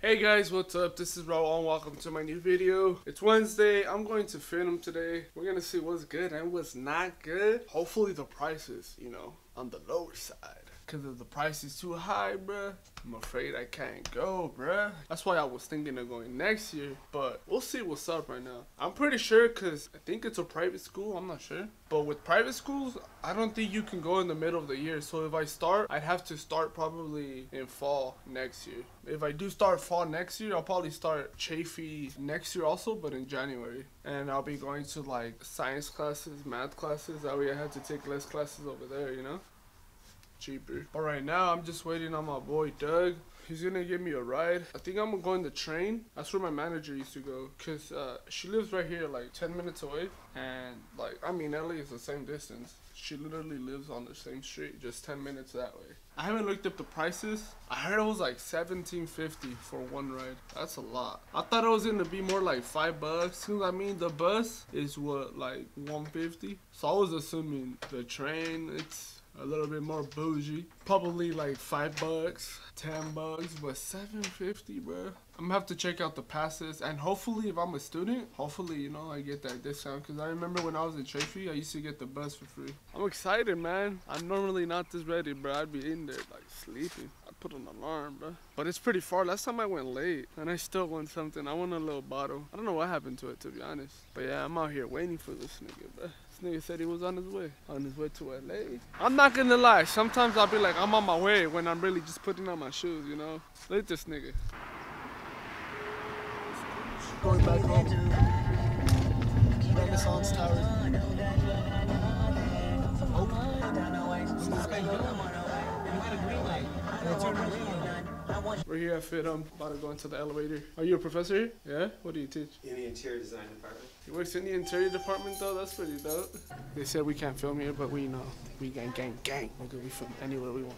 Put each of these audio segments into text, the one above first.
Hey guys, what's up? This is Raul and welcome to my new video. It's Wednesday. I'm going to film today. We're gonna see what's good and what's not good. Hopefully the price is, you know, on the lower side. Cause if the price is too high, bruh, I'm afraid I can't go, bruh. That's why I was thinking of going next year, but we'll see what's up right now. I'm pretty sure cause I think it's a private school, I'm not sure. But with private schools, I don't think you can go in the middle of the year. So if I start, I'd have to start probably in fall next year. If I do start fall next year, I'll probably start Chaffey next year also, but in January. And I'll be going to like science classes, math classes. That way I have to take less classes over there, you know? Cheaper. But right now, I'm just waiting on my boy Doug. He's gonna give me a ride. I think I'm gonna go in the train. That's where my manager used to go. Cause uh, she lives right here, like 10 minutes away. And like, I mean, LA is the same distance. She literally lives on the same street, just 10 minutes that way. I haven't looked up the prices. I heard it was like 17.50 for one ride. That's a lot. I thought it was gonna be more like five bucks. Cause I mean, the bus is what like 150. So I was assuming the train, it's a little bit more bougie. Probably like five bucks, ten bucks, but seven fifty, bro. I'm gonna have to check out the passes, and hopefully, if I'm a student, hopefully, you know, I get that discount. Cause I remember when I was in Chaffey, I used to get the bus for free. I'm excited, man. I'm normally not this ready, bro. I'd be in there like sleeping. I put an alarm, bro. But it's pretty far. Last time I went late, and I still want something. I want a little bottle. I don't know what happened to it, to be honest. But yeah, I'm out here waiting for this nigga, bro. Nigga said he was on his way, on his way to LA. I'm not gonna lie, sometimes I'll be like, I'm on my way when I'm really just putting on my shoes, you know? Look at this nigga. Going back home. Renaissance Tower. We're here at FIDM, about to go into the elevator. Are you a professor here? Yeah? What do you teach? In the interior design department. He works in the interior department though, that's pretty dope. They said we can't film here, but we know. We gang, gang, gang. We're good, we film anywhere we want.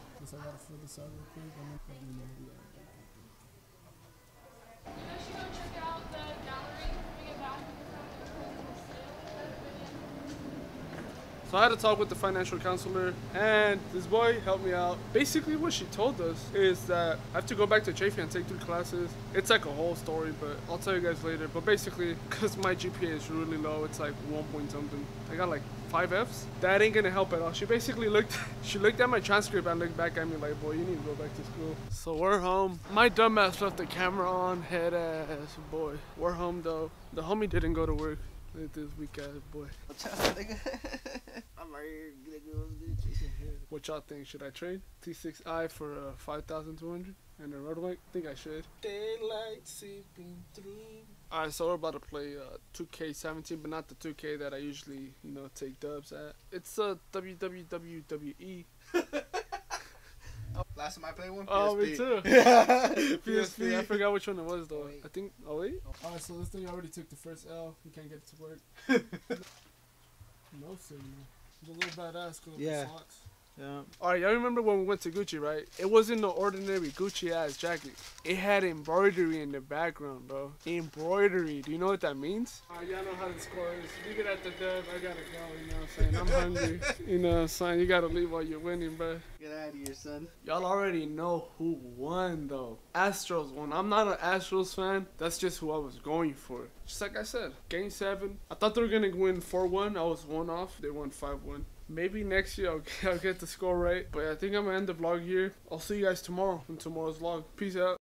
So I had to talk with the financial counselor, and this boy helped me out. Basically, what she told us is that I have to go back to Chaffey and take three classes. It's like a whole story, but I'll tell you guys later. But basically, because my GPA is really low, it's like one point something. I got like five Fs. That ain't gonna help at all. She basically looked, she looked at my transcript and looked back at me like, boy, you need to go back to school. So we're home. My dumbass left the camera on, head ass, boy. We're home though. The homie didn't go to work. Look at this weak ass boy. I'm right here, nigga. What y'all think? Should I trade T6i for uh, 5,200 and a road bike? I think I should. Daylight seeping through. Alright, so we're about to play uh, 2K17, but not the 2K that I usually, you know, take dubs at. It's a uh, WWWE. Last time I played one, Oh, me PSP. too. PSP. PSP. I forgot which one it was though. Wait. I think. Oh wait. Alright, so this thing already took the first L. We can't get it to work. no signal. The little badass go Yeah. socks. Yeah. Alright, y'all remember when we went to Gucci, right? It wasn't no ordinary Gucci ass jacket. It had embroidery in the background, bro. Embroidery. Do you know what that means? Alright, y'all know how the score is. Leave it at the dub. I gotta go, you know what I'm saying? I'm hungry. you know what I'm saying? You gotta leave while you're winning, bro. Get out of here, son. Y'all already know who won, though. Astros won. I'm not an Astros fan. That's just who I was going for. Just like I said, Game 7. I thought they were going to win 4 1. I was one off. They won 5 1. Maybe next year I'll get, I'll get the score right. But I think I'm going to end the vlog here. I'll see you guys tomorrow in tomorrow's vlog. Peace out.